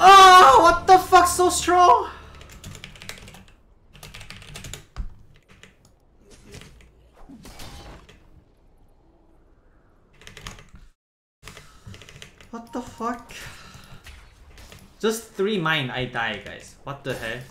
Oh, what the fuck? so strong! What the fuck? Just three mine, I die, guys. What the hell?